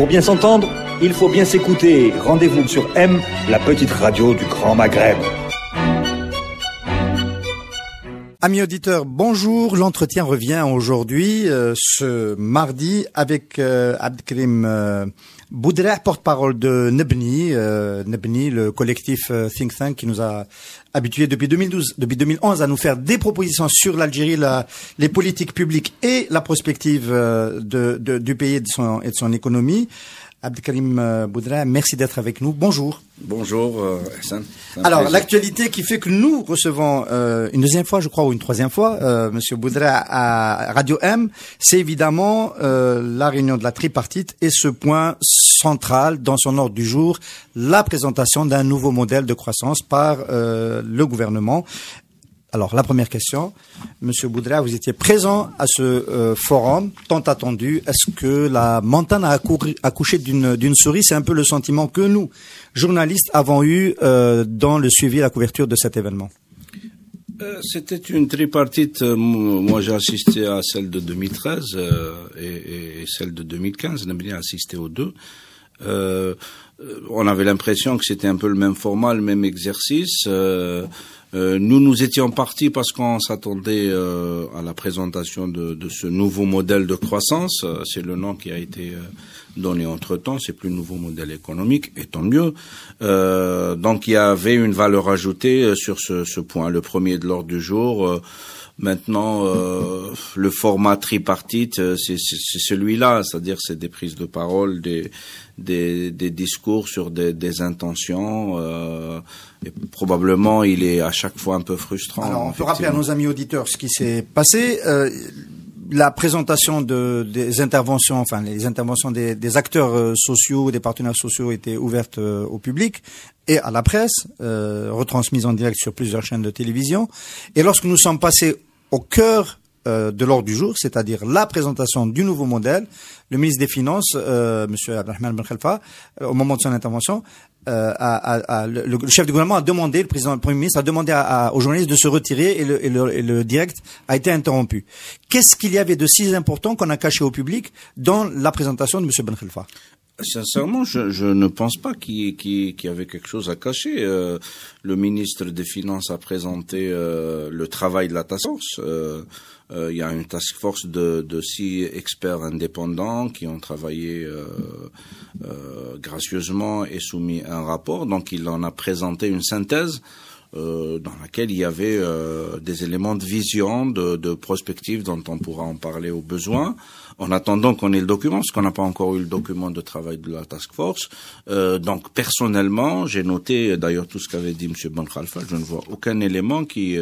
Pour bien s'entendre, il faut bien s'écouter. Rendez-vous sur M, la petite radio du Grand Maghreb. Amis auditeurs, bonjour. L'entretien revient aujourd'hui, euh, ce mardi, avec euh, Abdelkrim euh, Boudra, porte-parole de Nebni, euh, Nebni, le collectif euh, Think Tank qui nous a habitués depuis 2012, depuis 2011 à nous faire des propositions sur l'Algérie, la, les politiques publiques et la prospective euh, du pays et de son économie. Abdelkrim euh, Boudra, merci d'être avec nous. Bonjour. Bonjour, euh, Hassan. Alors, l'actualité qui fait que nous recevons euh, une deuxième fois, je crois, ou une troisième fois, euh, Monsieur Boudra à Radio M, c'est évidemment euh, la réunion de la tripartite et ce point central dans son ordre du jour, la présentation d'un nouveau modèle de croissance par euh, le gouvernement. Alors, la première question, Monsieur Boudra, vous étiez présent à ce euh, forum tant attendu. Est-ce que la montagne a accouché d'une souris C'est un peu le sentiment que nous, journalistes, avons eu euh, dans le suivi et la couverture de cet événement. Euh, C'était une tripartite. Moi, j'ai assisté à celle de 2013 euh, et, celle de 2015. On a bien assisté aux deux. On avait l'impression que c'était un peu le même format, le même exercice. Euh, nous, nous étions partis parce qu'on s'attendait euh, à la présentation de, ce nouveau modèle de croissance. Euh, C'est le nom qui a été donné entre-temps. C'est plus le nouveau modèle économique, et tant mieux. Euh, donc, il y avait une valeur ajoutée euh, sur ce, ce point. Le premier de l'ordre du jour. euh, Maintenant, euh, le format tripartite, euh, c'est celui-là, c'est-à-dire c'est des prises de parole, des, des, des discours sur des, des intentions. euh, et probablement, il est à chaque fois un peu frustrant. Alors, on peut rappeler à nos amis auditeurs ce qui s'est passé. La présentation de, des interventions, enfin les interventions des, acteurs euh, sociaux, des partenaires sociaux étaient ouvertes euh, au public et à la presse, euh, retransmises en direct sur plusieurs chaînes de télévision. Et lorsque nous sommes passés au cœur de l'ordre du jour, c'est-à-dire la présentation du nouveau modèle, le ministre des Finances, Monsieur Abdelrahman Ben Khalfa, au moment de son intervention, euh, a- a- a- le, le chef du gouvernement a demandé, le président, le premier ministre a demandé à- à- aux journalistes de se retirer et le, et le- et le direct a été interrompu. Qu'est-ce qu'il y avait de si important qu'on a caché au public dans la présentation de Monsieur Ben Khalfa Sincèrement, je, je ne pense pas qu'il qu'il- qu'il y avait quelque chose à cacher. Euh, le ministre des Finances a présenté euh, le travail de la task force. Euh, il y a une task force de, de six experts indépendants qui ont travaillé euh, euh, gracieusement et soumis un rapport. Donc, il en a présenté une synthèse euh, dans laquelle il y avait euh, des éléments de vision, de, de prospective dont on pourra en parler au besoin. En attendant qu'on ait le document, parce qu'on n'a pas encore eu le document de travail de la task force. Euh, donc personnellement, j'ai noté d'ailleurs tout ce qu'avait dit M. Ben Khalfa. Je ne vois aucun élément qui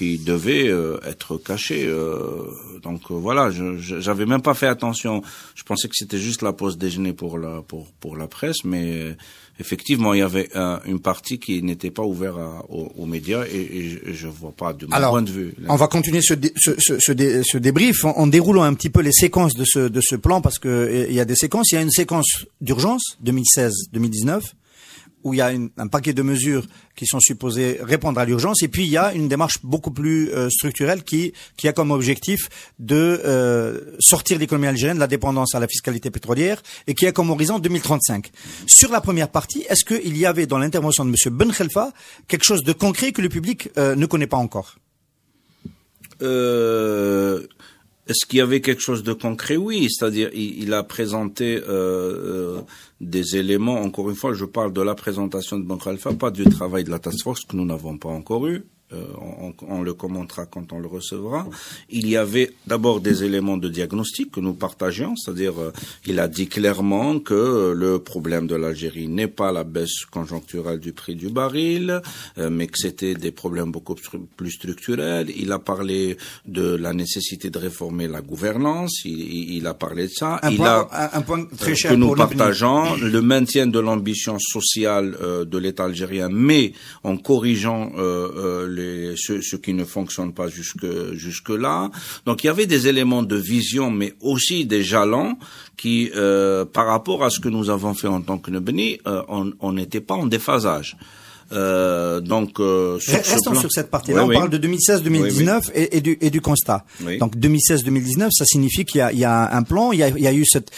qui devait euh, être caché. euh, donc euh, voilà, je je- j'avais même pas fait attention. Je pensais que c'était juste la pause déjeuner pour la pour pour la presse, mais euh, effectivement il y avait euh, une partie qui n'était pas ouverte à- aux, aux médias et, et je, vois pas de mon Alors, point de vue. On va continuer ce, dé- ce, ce, ce, dé- ce débrief en, en déroulant un petit peu les séquences de ce, de ce plan parce que euh, il y a des séquences. Il y a une séquence d'urgence 2016-2019 où il y a une- un paquet de mesures qui sont supposées répondre à l'urgence. Et puis il y a une démarche beaucoup plus euh, structurelle qui qui a comme objectif de euh, sortir l'économie algérienne de la dépendance à la fiscalité pétrolière et qui a comme horizon 2035. Sur la première partie, est-ce qu'il y avait dans l'intervention de Monsieur Ben Khelfa quelque chose de concret que le public euh, ne connaît pas encore? Euh, Est-ce qu'il y avait quelque chose de concret? Oui, c'est-à-dire il, il a présenté euh, euh, des éléments. Encore une fois, je parle de la présentation de Banque Alpha, pas du travail de la task force que nous n'avons pas encore eu. Euh, on, on le commentera quand on le recevra. Il y avait d'abord des éléments de diagnostic que nous partagions, c'est-à-dire euh, il a dit clairement que le problème de l'Algérie n'est pas la baisse conjoncturelle du prix du baril, euh, mais que c'était des problèmes beaucoup plus structurels. Il a parlé de la nécessité de réformer la gouvernance. Il, il- il a parlé de ça. Un il point, a un, point très euh, cher que nous pour partageons, le maintien de l'ambition sociale euh, de l'État algérien, mais en corrigeant euh, euh, les, ce, ce qui ne fonctionne pas jusque jusque là. Donc il y avait des éléments de vision, mais aussi des jalons qui, euh, par rapport à ce que nous avons fait en tant que Nebni, euh, on on n'était pas en déphasage. Euh, donc euh, sur restons sur cette partie-là. on parle de 2016-2019 et, et, du, et du constat. Donc 2016-2019, ça signifie qu'il y a, il y a un plan. Il y a, il y a eu cette,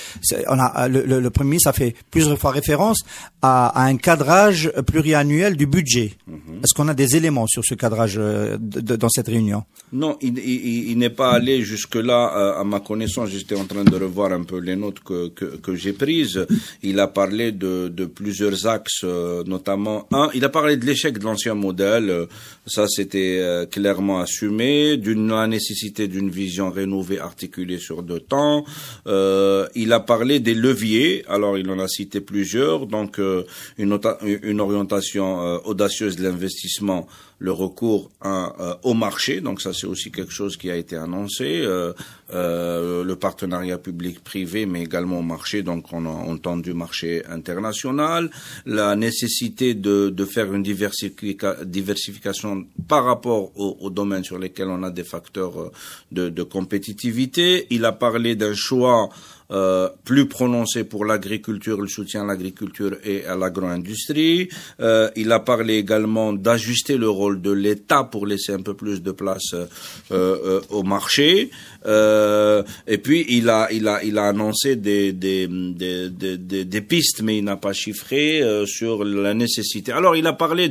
on a le, le, premier ministre a fait plusieurs fois référence à, à un cadrage pluriannuel du budget. Mhm. Est-ce qu'on a des éléments sur ce cadrage euh, de, dans cette réunion? Non, il, il, il n'est pas allé jusque là. Euh, à ma connaissance, j'étais en train de revoir un peu les notes que, que, que j'ai prises. Il a parlé de, de plusieurs axes, notamment un. Il a parlé parlé de l'échec de l'ancien modèle, euh, ça c'était euh, clairement assumé, d'une la nécessité d'une vision rénovée articulée sur deux temps. Euh, il a parlé des leviers, alors il en a cité plusieurs, donc une, une orientation audacieuse de l'investissement le recours à, au marché, donc ça c'est aussi quelque chose qui a été annoncé, euh, euh, le partenariat public-privé, mais également au marché, donc on a entendu marché international, la nécessité de, de faire une diversification par rapport aux, domaines sur lesquels on a des facteurs euh, de, de compétitivité. Il a parlé d'un choix euh, plus prononcé pour l'agriculture, le soutien à l'agriculture et à l'agro-industrie. Euh, il a parlé également d'ajuster le rôle de l'État pour laisser un peu plus de place euh, euh au marché. Euh, et puis il a, il a, il a annoncé des, des, des, des, pistes, mais il n'a pas chiffré sur la nécessité. Alors il a parlé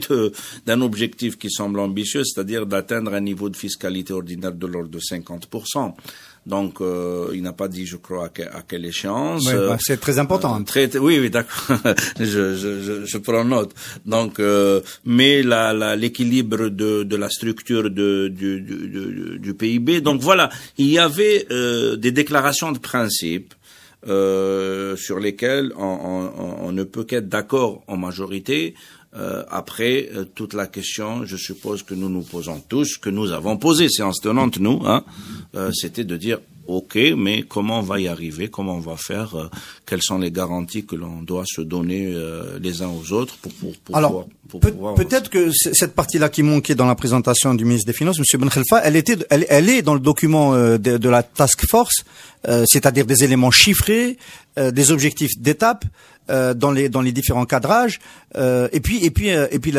d'un objectif qui semble ambitieux, c'est-à-dire d'atteindre un niveau de fiscalité ordinaire de l'ordre de 50 donc, euh, il n'a pas dit, je crois, à, quelle échéance. Oui, bah, c'est très important. Euh, très, oui, oui, d'accord. je, je, je, je, prends note. Donc, euh, mais l'équilibre de, de la structure de, du, du, du, PIB. Donc voilà, il y avait euh, des déclarations de principe. Euh, sur lesquelles on, on, on ne peut qu'être d'accord en majorité. Euh, après, euh, toute la question, je suppose que nous nous posons tous, que nous avons posé séance tenante, nous, hein, euh, c'était de dire, OK, mais comment on va y arriver Comment on va faire euh, Quelles sont les garanties que l'on doit se donner les uns aux autres pour, pour, pour Alors, peut-être que cette partie-là qui manquait dans la présentation du ministre des Finances, M. Ben Khelfa, elle, était, elle, elle est dans le document de, de la task force, c'est-à-dire des éléments chiffrés, des objectifs d'étape. Euh, dans les dans les différents cadrages euh, et puis et puis euh, et puis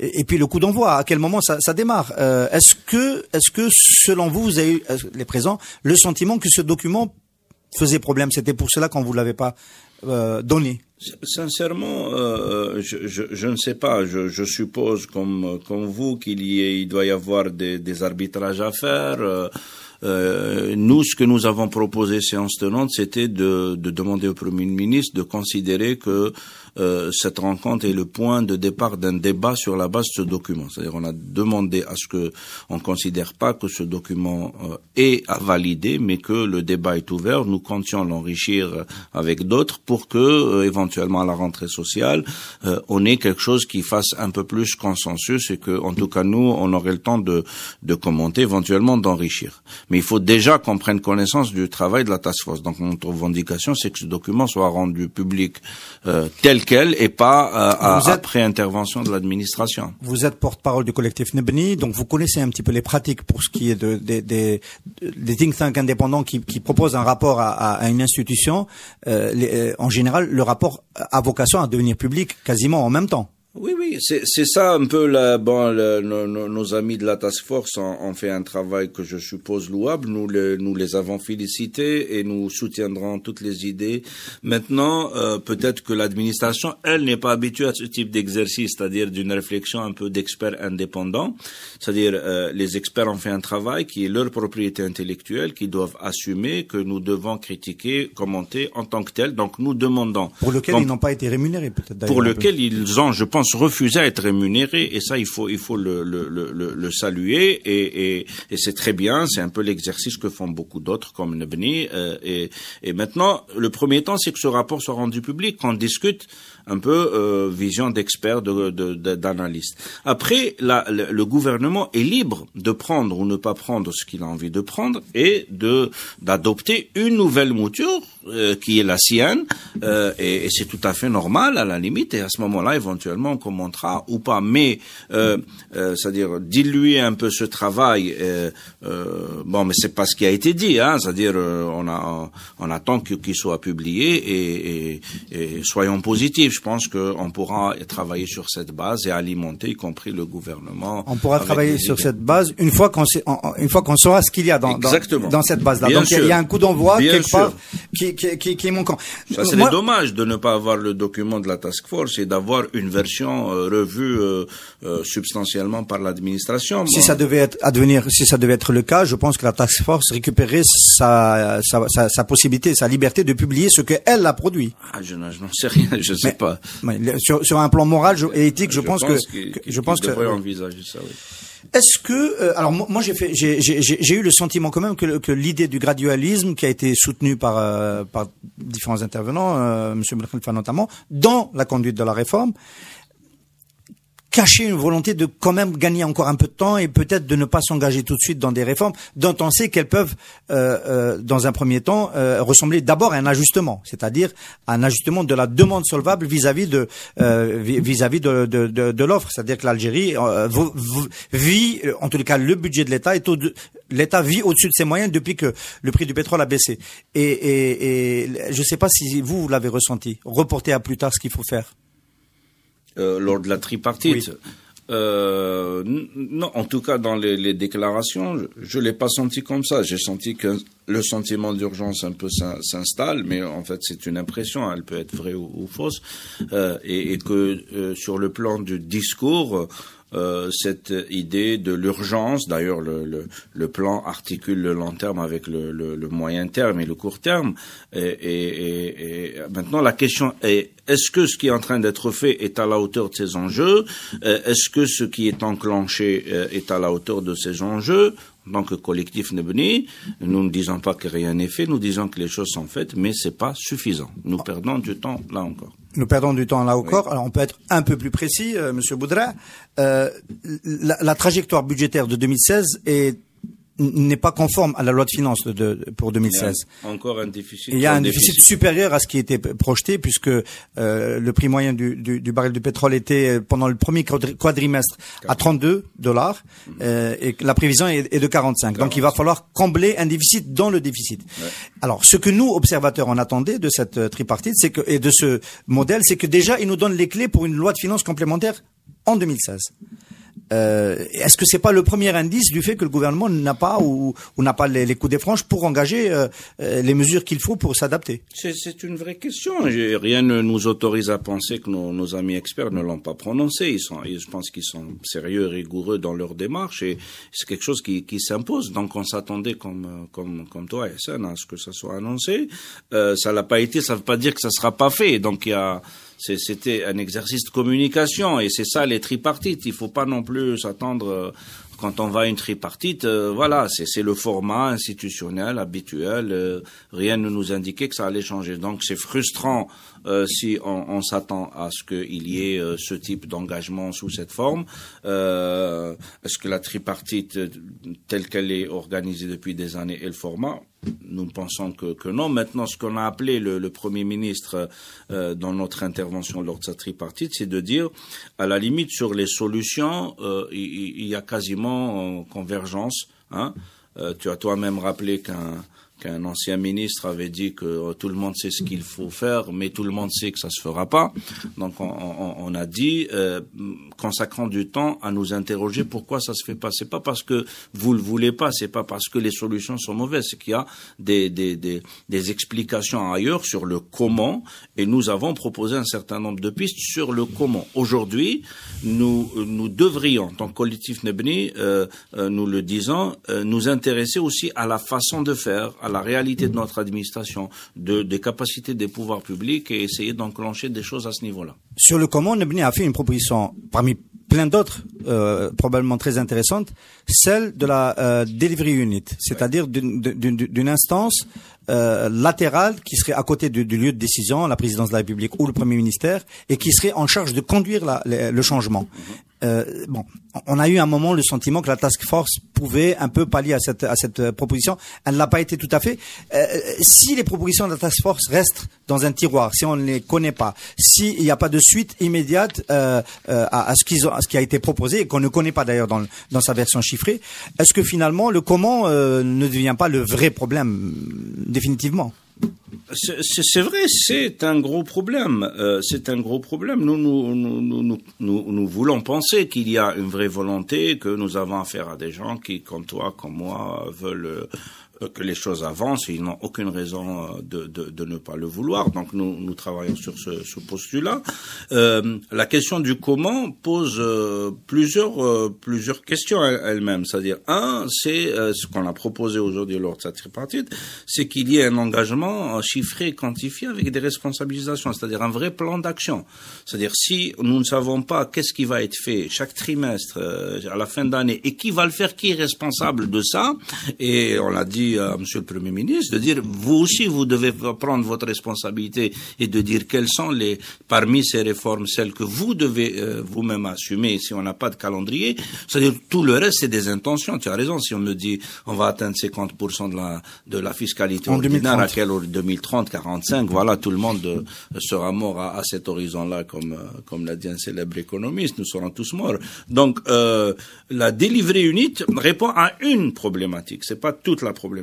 et puis le coup d'envoi à quel moment ça, ça démarre est-ce que est-ce que selon vous vous avez eu les présents le sentiment que ce document faisait problème? C'était pour cela qu'on vous l'avait pas donné? Sincèrement, je, je, je, ne sais pas. Je, je suppose, comme comme vous, qu'il y il doit y avoir des, des arbitrages à faire. Euh, nous, ce que nous avons proposé séance tenante, c'était de, de, demander au Premier ministre de considérer que euh, cette rencontre est le point de départ d'un débat sur la base de ce document. C'est-à-dire, on a demandé à ce que on considère pas que ce document euh, est à valider, mais que le débat est ouvert. Nous comptions l'enrichir avec d'autres pour que, euh, éventuellement, à la rentrée sociale, on ait quelque chose qui fasse un peu plus consensus et que, en tout cas, nous, on aurait le temps de, de commenter, éventuellement d'enrichir. Mais il faut déjà qu'on prenne connaissance du travail de la task force. Donc, notre revendication, c'est que ce document soit rendu public tel et pas euh, après intervention de l'administration. Vous êtes porte-parole du collectif Nebni, donc vous connaissez un petit peu les pratiques pour ce qui est de, des think tanks indépendants qui, qui proposent un rapport à, à une institution. Euh, euh, en général, le rapport a vocation à devenir public quasiment en même temps. Oui, oui, c'est ça un peu la, bon, nos, amis de la task force ont, fait un travail que je suppose louable. Nous, nous les avons félicités et nous soutiendrons toutes les idées. Maintenant, euh, peut-être que l'administration, elle, n'est pas habituée à ce type d'exercice, c'est-à-dire d'une réflexion un peu d'experts indépendants. C'est-à-dire, euh, les experts ont fait un travail qui est leur propriété intellectuelle, qui doivent assumer que nous devons critiquer, commenter en tant que tel. Donc, nous demandons. Pour lequel ils n'ont pas été rémunérés, peut-être. Pour lequel ils ont, je pense, refuser à être rémunéré et ça il faut il faut le, le, le, le saluer et, et, et c'est très bien c'est un peu l'exercice que font beaucoup d'autres comme Nebni euh, et, et maintenant le premier temps c'est que ce rapport soit rendu public qu'on discute un peu euh, vision d'experts d'analystes de, après la, le, le, gouvernement est libre de prendre ou ne pas prendre ce qu'il a envie de prendre et de d'adopter une nouvelle mouture euh, qui est la sienne, euh, et, et c'est tout à fait normal à la limite. Et à ce moment-là, éventuellement, on commentera ou pas. Mais euh, euh c'est-à-dire diluer un peu ce travail. Euh, bon, mais c'est pas ce qui a été dit. Hein, c'est-à-dire on a on attend qu'il soit publié et, et, et, soyons positifs. Je pense qu'on pourra travailler sur cette base et alimenter, y compris le gouvernement. On pourra travailler sur cette base une fois qu'on une fois qu'on saura ce qu'il y a dans, dans, dans, cette base-là. Donc il y, a un coup d'envoi quelque part qui qui, qui, qui est manquant. Ça serait dommage de ne pas avoir le document de la task force et d'avoir une version euh, revue euh, euh, substantiellement par l'administration. Si ça devait être advenir, si ça devait être le cas, je pense que la task force récupérerait sa, sa, sa, sa possibilité, sa liberté de publier ce qu'elle a produit. Ah, je, n'en sais rien, je ne sais pas. Mais, sur, sur un plan moral et éthique, je, pense, que, je pense que envisager ça. Oui. Est-ce que euh, alors moi j'ai fait j'ai eu le sentiment quand même que, que l'idée du gradualisme qui a été soutenue par euh, par différents intervenants, euh, Monsieur Khalifa notamment, dans la conduite de la réforme, cacher une volonté de quand même gagner encore un peu de temps et peut-être de ne pas s'engager tout de suite dans des réformes dont on sait qu'elles peuvent, euh, euh, dans un premier temps, euh, ressembler d'abord à un ajustement, c'est-à-dire un ajustement de la demande solvable vis-à-vis de vis-à-vis de, de, l'offre, c'est-à-dire que l'Algérie vit, en tout cas, le budget de l'État est au l'État vit au-dessus de ses moyens depuis que le prix du pétrole a baissé. Et, je ne sais pas si vous, vous l'avez ressenti. Reporter à plus tard ce qu'il faut faire. Euh, lors de la tripartite. Euh, non, en tout cas dans les, les déclarations, je, ne l'ai pas senti comme ça. J'ai senti que le sentiment d'urgence un peu s'installe, mais en fait c'est une impression, elle peut être vraie ou, fausse, euh, et, et, que euh, sur le plan du discours, euh, cette idée de l'urgence. D'ailleurs, le, plan articule le long terme avec le, moyen terme et le court terme. Et, maintenant, la question est est-ce que ce qui est en train d'être fait est à la hauteur de ces enjeux? Euh, Est-ce que ce qui est enclenché euh, est à la hauteur de ces enjeux? Que collectif Nebni, nous ne disons pas que rien n'est fait, nous disons que les choses sont faites, mais c'est pas suffisant. Nous perdons du temps là encore. Nous perdons du temps là encore. Alors on peut être un peu plus précis, euh, Monsieur Boudra. Euh, la, la, trajectoire budgétaire de 2016 est n'est pas conforme à la loi de finances de, pour 2016. Il y a encore un déficit. Il y a un déficit, supérieur à ce qui était projeté puisque euh, le prix moyen du, du, du, baril de pétrole était euh, pendant le premier quadrimestre à 32 dollars mhm. euh, et la prévision est, est de 45. Donc il va falloir combler un déficit dans le déficit. Alors ce que nous observateurs en attendait de cette euh, tripartite, c'est que et de ce modèle, c'est que déjà il nous donne les clés pour une loi de finances complémentaire en 2016. Euh, Est-ce que c'est pas le premier indice du fait que le gouvernement n'a pas ou, ou n'a pas les, coups des franches pour engager euh, euh, les mesures qu'il faut pour s'adapter? C'est une vraie question. Rien ne nous autorise à penser que nos, nos amis experts ne l'ont pas prononcé. Ils sont, je pense qu'ils sont sérieux et rigoureux dans leur démarche et c'est quelque chose qui, qui s'impose. Donc on s'attendait comme comme comme toi, SN, à ce que ça soit annoncé. Euh, ça l'a pas été. Ça veut pas dire que ça sera pas fait. Donc il y a c'était un exercice de communication et c'est ça les tripartites. Il faut pas non plus s'attendre euh, quand on va à une tripartite, euh, voilà, c'est le format institutionnel habituel. Euh, rien ne nous indiquait que ça allait changer. Donc c'est frustrant euh, si on, s'attend à ce qu'il y ait ce type d'engagement sous cette forme. Est-ce que la tripartite telle qu'elle est organisée depuis des années est le format nous pensons que, non. Maintenant, ce qu'on a appelé le, Premier ministre euh, dans notre intervention lors de sa tripartite, c'est de dire, à la limite, sur les solutions, euh, il, y a quasiment convergence. Hein. Euh, tu as toi-même rappelé qu'un qu'un ancien ministre avait dit que tout le monde sait ce qu'il faut faire, mais tout le monde sait que ça se fera pas. Donc on, on, on a dit, euh, consacrant du temps à nous interroger pourquoi ça se fait pas. C'est pas parce que vous le voulez pas, c'est pas parce que les solutions sont mauvaises, c'est qu'il y a des, des, des, des, explications ailleurs sur le comment, et nous avons proposé un certain nombre de pistes sur le comment. Aujourd'hui, nous nous devrions, en tant que collectif Nebni, euh, euh, nous le disons, euh, nous intéresser aussi à la façon de faire à la réalité de notre administration, de, des capacités des pouvoirs publics et essayer d'enclencher des choses à ce niveau-là. Sur le comment, Nebni a fait une proposition parmi plein d'autres, euh, probablement très intéressantes, celle de la euh, delivery unit, c'est-à-dire d'une instance euh, latérale qui serait à côté du, lieu de décision, la présidence de la République ou le Premier ministère, et qui serait en charge de conduire le changement. Euh, bon, on a eu un moment le sentiment que la task force pouvait un peu pallier à cette, à cette euh, proposition. Elle ne l'a pas été tout à fait. Euh, si les propositions de la task force restent dans un tiroir, si on ne les connaît pas, s'il n'y a pas de suite immédiate à, ce qui a été proposé et qu'on ne connaît pas d'ailleurs dans, dans sa version chiffrée, est-ce que finalement le comment ne devient pas le vrai problème définitivement? C'est vrai, c'est un gros problème. Euh, c'est un gros problème. Nous nous, nous, nous, nous, voulons penser qu'il y a une vraie volonté, que nous avons affaire à des gens qui, comme toi, comme moi, veulent que les choses avancent. Ils n'ont aucune raison euh, de, de, de, ne pas le vouloir. Donc nous, nous travaillons sur ce, ce postulat. Euh, la question du comment pose euh, plusieurs euh, plusieurs questions elle-même. C'est-à-dire un, c'est ce qu'on a proposé aujourd'hui lors de cette tripartite, c'est qu'il y ait un engagement chiffré, quantifié avec des responsabilisations, c'est-à-dire un vrai plan d'action. C'est-à-dire si nous ne savons pas qu'est-ce qui va être fait chaque trimestre à la fin d'année et qui va le faire, qui est responsable de ça, et on l'a dit à Monsieur le Premier ministre de dire vous aussi vous devez prendre votre responsabilité et de dire quelles sont les parmi ces réformes celles que vous devez euh, vous-même assumer si on n'a pas de calendrier. C'est-à-dire tout le reste c'est des intentions. Tu as raison si on me dit on va atteindre 50% de la de la fiscalité en ordinaire 2030. à quel 2030 45 voilà tout le monde euh, sera mort à, à cet horizon-là comme euh, comme l'a dit un célèbre économiste nous serons tous morts. Donc euh, la délivrée unite répond à une problématique c'est pas toute la problématique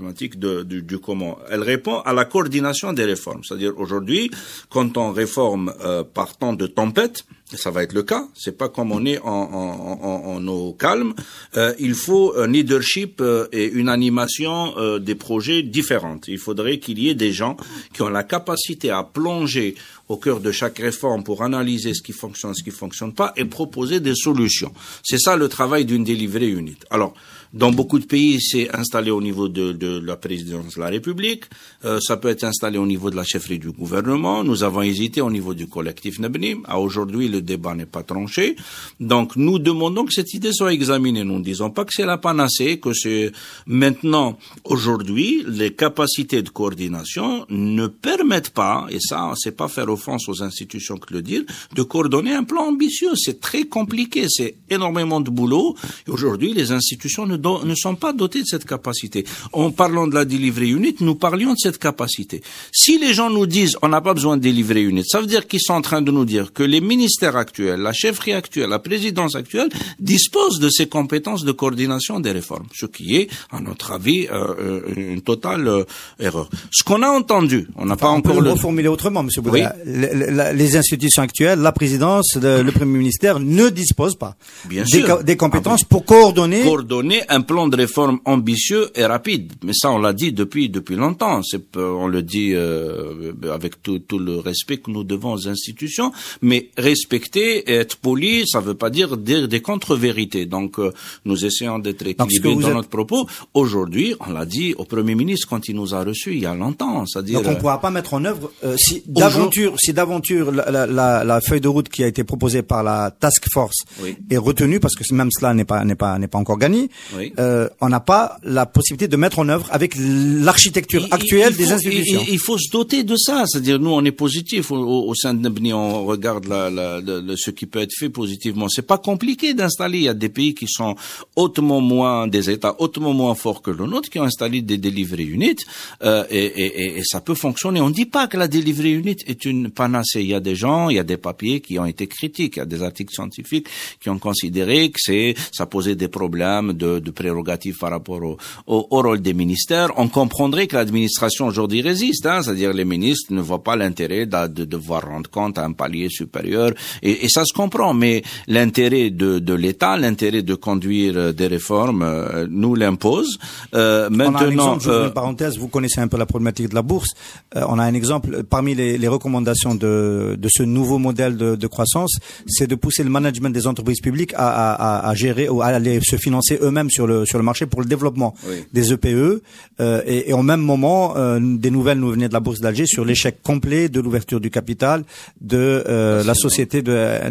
Elle répond à la coordination des réformes. C'est-à-dire aujourd'hui, quand on réforme euh, partant de tempête, ça va être le cas, c'est pas comme on est en, en, en, en eau calme, euh, il faut un leadership euh, et une animation euh, des projets différentes. Il faudrait qu'il y ait des gens qui ont la capacité à plonger au cœur de chaque réforme pour analyser ce qui fonctionne, ce qui fonctionne pas et proposer des solutions. C'est ça le travail d'une délivrée unite. Alors, dans beaucoup de pays, c'est installé au niveau de, de, la présidence de la République. Euh, ça peut être installé au niveau de la chefferie du gouvernement. Nous avons hésité au niveau du collectif Nebnim. À aujourd'hui, le débat n'est pas tranché. Donc, nous demandons que cette idée soit examinée. Nous ne disons pas que c'est la panacée, que c'est maintenant, aujourd'hui, les capacités de coordination ne permettent pas, et ça, c'est pas faire offense aux institutions que le dire, de coordonner un plan ambitieux. C'est très compliqué. C'est énormément de boulot. Aujourd'hui, les institutions ne sont pas dotés de cette capacité. En parlant de la delivery unit, nous parlions de cette capacité. Si les gens nous disent on n'a pas besoin de delivery unit, ça veut dire qu'ils sont en train de nous dire que les ministères actuels, la chefferie actuelle, la présidence actuelle disposent de ces compétences de coordination des réformes, ce qui est, à notre avis, euh, une totale euh, erreur. Ce qu'on a entendu, on n'a enfin, pas on encore peut le le reformuler autrement, Monsieur. Oui. Les, les, institutions actuelles, la présidence, le, le Premier ministère ne disposent pas Bien des, sûr. des compétences ah, pour coordonner coordonner un plan de réforme ambitieux et rapide. Mais ça, on l'a dit depuis depuis longtemps. On le dit euh, avec tout, tout le respect que nous devons aux institutions. Mais respecter et être poli, ça ne veut pas dire dire des contre-vérités. Donc, euh, nous essayons d'être équilibrés dans êtes... notre propos. Aujourd'hui, on l'a dit au Premier ministre quand il nous a reçus il y a longtemps. C'est-à-dire. Donc, on ne pourra pas mettre en œuvre euh, si d'aventure, si d'aventure la, la, la, la, feuille de route qui a été proposée par la task force oui. est retenue, parce que même cela n'est pas n'est pas n'est pas encore gagné. Oui. Euh, on n'a pas la possibilité de mettre en œuvre avec l'architecture actuelle il, il des faut, institutions. Il, il, faut se doter de ça, c'est-à-dire nous on est positif au, au sein de Nebni, on regarde la, la, la, ce qui peut être fait positivement. C'est pas compliqué d'installer. Il y a des pays qui sont hautement moins, des États hautement moins forts que le nôtre, qui ont installé des delivery units euh, et, et, et, ça peut fonctionner. On ne dit pas que la delivery unit est une panacée. Il y a des gens, il y a des papiers qui ont été critiques, il y a des articles scientifiques qui ont considéré que c'est ça posait des problèmes de, de prérogatives par rapport au, au, au, rôle des ministères, on comprendrait que l'administration aujourd'hui résiste, hein, c'est-à-dire les ministres ne voient pas l'intérêt de, de, devoir rendre compte à un palier supérieur, et, et ça se comprend, mais l'intérêt de, de l'État, l'intérêt de conduire des réformes, euh, nous l'impose. Euh, maintenant, on a un exemple, euh, une parenthèse, vous connaissez un peu la problématique de la bourse, euh, on a un exemple, parmi les, les recommandations de, de ce nouveau modèle de, de croissance, c'est de pousser le management des entreprises publiques à, à, à gérer ou à aller se financer eux-mêmes sur le, sur le marché pour le développement oui. des EPE euh, et, et, au même moment euh, des nouvelles nous venaient de la bourse d'Alger sur l'échec complet de l'ouverture du capital de euh, la société de.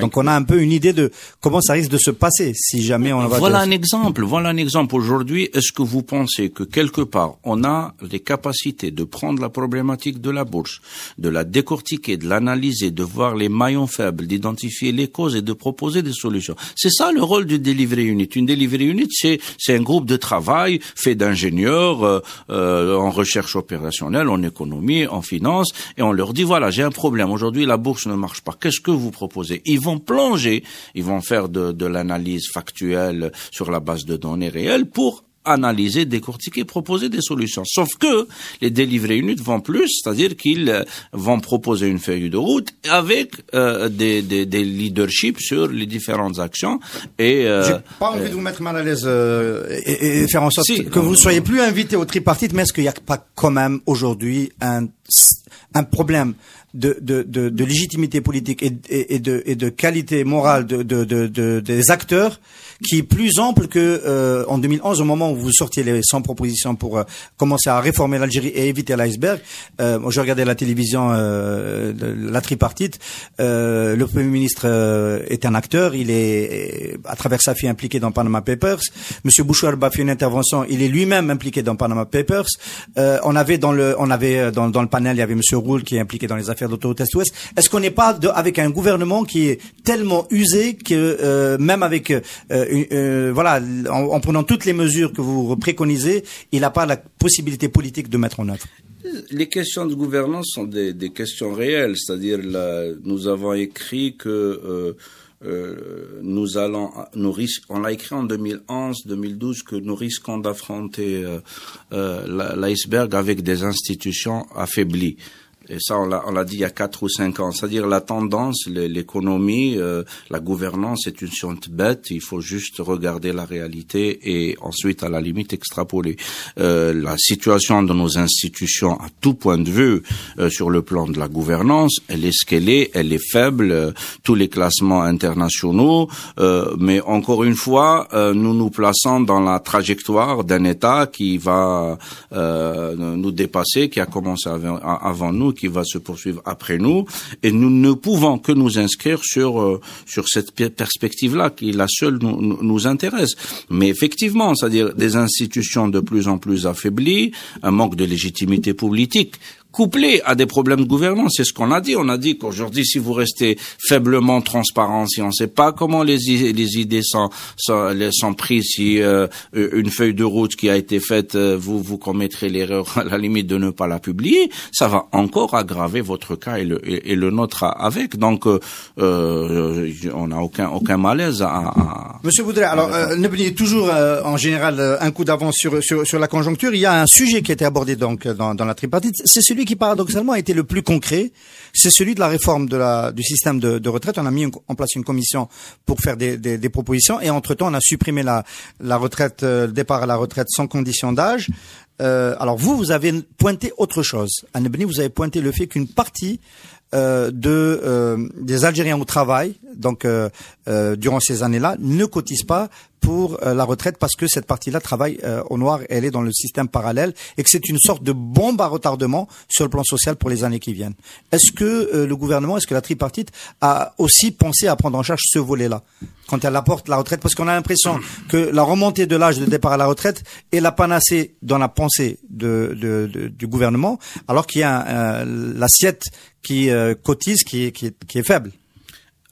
Donc on a un peu une idée de comment ça risque de se passer si jamais on va. Voilà un exemple. Voilà un exemple. Aujourd'hui, est-ce que vous pensez que quelque part on a les capacités de prendre la problématique de la bourse, de la décortiquer, de l'analyser, de voir les maillons faibles, d'identifier les causes et de proposer des solutions? C'est ça le rôle du delivery unit. Une delivery unit, c'est c'est un groupe de travail fait d'ingénieurs euh, euh, en recherche opérationnelle, en économie, en finance, et on leur dit voilà j'ai un problème aujourd'hui la bourse ne marche pas. Qu'est-ce que vous proposez Ils vont plonger, ils vont faire de, de l'analyse factuelle sur la base de données réelles pour analyser, décortiquer, proposer des solutions. Sauf que les delivery units vont plus, c'est-à-dire qu'ils euh, vont proposer une feuille de route avec euh, des, des, des leaderships sur les différentes actions. Et euh, j'ai pas envie de vous mettre mal à l'aise euh, et, et, faire en sorte que vous soyez plus invité au tripartite, mais est-ce qu'il n'y a pas quand même aujourd'hui un un problème de, de, de, légitimité politique et, et, et, de, et de qualité morale de, de, de, des acteurs qui est plus ample que euh, en 2011 au moment où vous sortiez les 100 propositions pour euh, commencer à réformer l'Algérie et éviter l'iceberg. Euh, je regardais la télévision, euh, la tripartite. Euh, le premier ministre est un acteur. Il est à travers sa fille impliqué dans Panama Papers. Monsieur Bouchouarb a fait une intervention. Il est lui-même impliqué dans Panama Papers. on avait dans le, on avait dans, dans le panel, il y avait Monsieur Roule qui est impliqué dans les affaires d'autoroute Est-Ouest. Est-ce qu'on n'est pas de, avec un gouvernement qui est tellement usé que même avec euh, voilà, en, prenant toutes les mesures que vous préconisez, il n'a pas la possibilité politique de mettre en œuvre. Les questions de gouvernance sont des, questions réelles, c'est-à-dire nous avons écrit que euh, euh, nous allons, nous risquons, on l'a écrit en 2011, 2012 que nous risquons d'affronter l'iceberg avec des institutions affaiblies. Et ça, on l'a dit il y a quatre ou cinq ans. C'est-à-dire la tendance, l'économie, euh, la gouvernance est une science bête. Il faut juste regarder la réalité et ensuite, à la limite, extrapoler. Euh, la situation de nos institutions, à tout point de vue, euh, sur le plan de la gouvernance, elle est ce qu'elle est, elle est faible. Euh, tous les classements internationaux, mais encore une fois, nous nous plaçons dans la trajectoire d'un État qui va nous dépasser, qui a commencé avant, avant nous qui va se poursuivre après nous, et nous ne pouvons que nous inscrire sur euh, sur cette perspective-là, qui la seule nous, nous intéresse. Mais effectivement, c'est-à-dire des institutions de plus en plus affaiblies, un manque de légitimité politique couplé à des problèmes de gouvernance. C'est ce qu'on a dit. On a dit qu'aujourd'hui, si vous restez faiblement transparent, si on ne sait pas comment les, les idées sont, sont, sont prises, si euh, une feuille de route qui a été faite, euh, vous vous commettrez l'erreur à la limite de ne pas la publier, ça va encore aggraver votre cas et le, et, le nôtre avec. Donc, euh, euh on n'a aucun aucun malaise à. à Monsieur Boudret, alors euh, Nebni, toujours en général un coup d'avance sur, sur, sur la conjoncture. Il y a un sujet qui a été abordé donc dans, dans la tripartite, c'est celui qui paradoxalement a été le plus concret, c'est celui de la réforme de la, du système de, retraite. On a mis en place une commission pour faire des, propositions et entre-temps on a supprimé la, retraite, euh, le départ à la retraite sans condition d'âge. Euh, alors vous, vous avez pointé autre chose. Nebni, vous avez pointé le fait qu'une partie euh, de des Algériens au travail, donc durant ces années-là, ne cotisent pas pour la retraite parce que cette partie-là travaille au noir, elle est dans le système parallèle et que c'est une sorte de bombe à retardement sur le plan social pour les années qui viennent. Est-ce que le gouvernement, est-ce que la tripartite a aussi pensé à prendre en charge ce volet-là quand elle apporte la retraite? Parce qu'on a l'impression que la remontée de l'âge de départ à la retraite est la panacée dans la pensée du gouvernement, alors qu'il y a l'assiette qui euh, cotise qui est faible.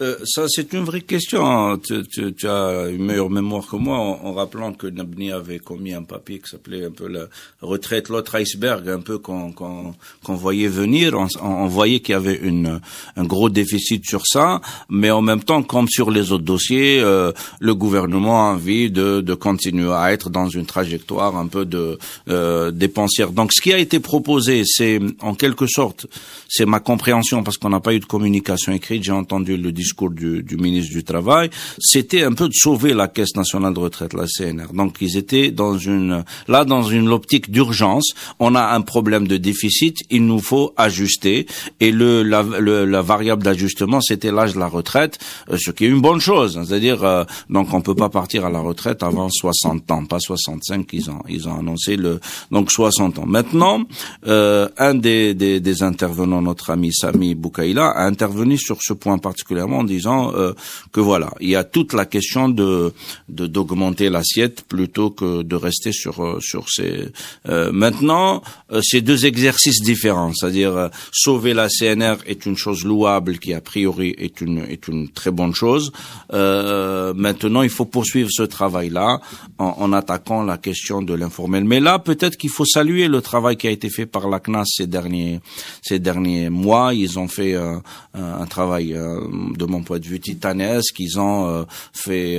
Euh, ça, c'est une vraie question. Tu, tu, tu, as une meilleure mémoire que moi en, rappelant que Nabni avait commis un papier qui s'appelait un peu la retraite, l'autre iceberg, un peu qu'on qu'on voyait venir. On, on voyait qu'il y avait une, un gros déficit sur ça, mais en même temps, comme sur les autres dossiers, euh, le gouvernement a envie de, de continuer à être dans une trajectoire un peu de euh, dépensière. Donc, ce qui a été proposé, c'est en quelque sorte, c'est ma compréhension parce qu'on n'a pas eu de communication écrite. J'ai entendu le discours du, du ministre du Travail, c'était un peu de sauver la Caisse nationale de retraite, la CNR. Donc ils étaient dans une là dans une optique d'urgence. On a un problème de déficit, il nous faut ajuster et le la, la variable d'ajustement c'était l'âge de la retraite, euh, ce qui est une bonne chose. C'est-à-dire euh, donc on peut pas partir à la retraite avant 60 ans, pas 65 ils ont ils ont annoncé le donc 60 ans. Maintenant, euh, un des, des, des, intervenants, notre ami Sami Boukaïla, a intervenu sur ce point particulièrement en disant euh, que voilà, il y a toute la question de d'augmenter l'assiette plutôt que de rester sur euh, sur ces. Euh, maintenant, euh, c'est deux exercices différents, c'est-à-dire sauver la CNR est une chose louable qui a priori est une est une très bonne chose. maintenant, il faut poursuivre ce travail-là en, en attaquant la question de l'informel. Mais là, peut-être qu'il faut saluer le travail qui a été fait par la CNAS ces derniers ces derniers mois. Ils ont fait un, un travail, de mon point de vue, titanesque. Ils ont fait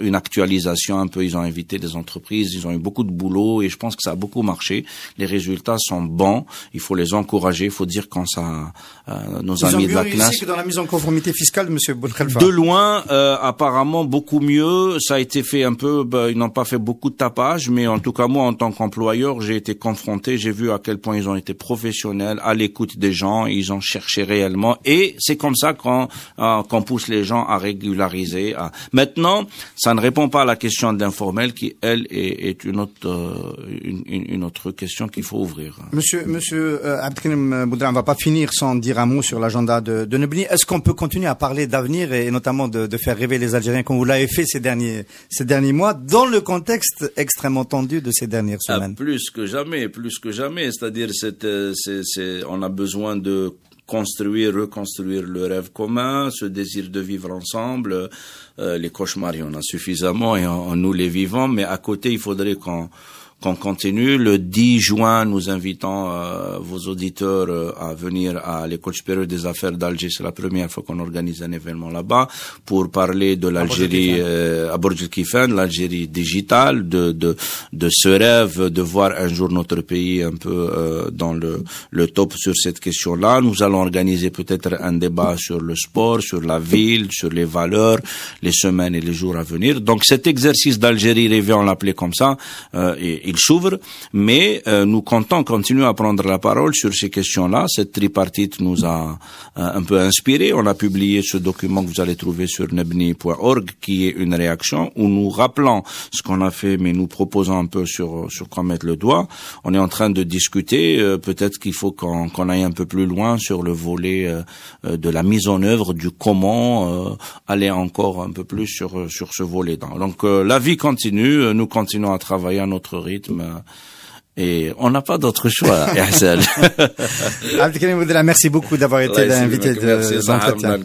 une actualisation un peu. Ils ont invité des entreprises. Ils ont eu beaucoup de boulot et je pense que ça a beaucoup marché. Les résultats sont bons. Il faut les encourager. Il faut dire quand ça euh, nos ils amis de la classe. que dans la mise en conformité fiscale, Monsieur Boulkhelfa. De loin, euh, apparemment beaucoup mieux. Ça a été fait un peu. Bah, ils n'ont pas fait beaucoup de tapage, mais en tout cas moi, en tant qu'employeur, j'ai été confronté. J'ai vu à quel point ils ont été professionnels, à l'écoute des gens. Ils ont cherché réellement, et c'est comme ça qu'on euh, qu'on pousse les gens à régulariser. À... Maintenant, ça ne répond pas à la question de l'informel, qui elle est, est une autre euh, une, une, autre question qu'il faut ouvrir. Monsieur Monsieur euh, Abdelkrim Boudra, on va pas finir sans dire un mot sur l'agenda de, de Nebni. Est-ce qu'on peut continuer à parler d'avenir et notamment de, de, faire rêver les Algériens comme vous l'avez fait ces derniers, ces derniers mois dans le contexte extrêmement tendu de ces dernières ah, semaines? Plus que jamais, plus que jamais. C'est-à-dire, euh, c'est, c'est, on a besoin de construire, reconstruire le rêve commun, ce désir de vivre ensemble. Euh, les cauchemars, il y en a suffisamment et en, nous les vivons, mais à côté, il faudrait qu'on qu'on continue. Le 10 juin, nous invitons euh, vos auditeurs euh, à venir à l'École supérieure des affaires d'Alger. C'est la première fois qu'on organise un événement là-bas pour parler de l'Algérie euh, à Borj Kifen, l'Algérie digitale, de, de, de ce rêve de voir un jour notre pays un peu euh, dans le, le top sur cette question-là. Nous allons organiser peut-être un débat sur le sport, sur la ville, sur les valeurs, les semaines et les jours à venir. Donc cet exercice d'Algérie rêvée, on l'appelait comme ça, et, il s'ouvre, mais euh, nous comptons continuer à prendre la parole sur ces questions-là. Cette tripartite nous a euh, un peu inspiré. On a publié ce document que vous allez trouver sur nebni.org, qui est une réaction où nous rappelons ce qu'on a fait, mais nous proposons un peu sur sur quoi mettre le doigt. On est en train de discuter. Euh, peut-être qu'il faut qu'on aille un peu plus loin sur le volet de la mise en œuvre, du comment aller encore un peu plus sur sur ce volet-là. Donc la vie continue. Nous continuons à travailler à notre rythme et on n'a pas d'autre choix, merci beaucoup d'avoir été l'invité de l'entretien.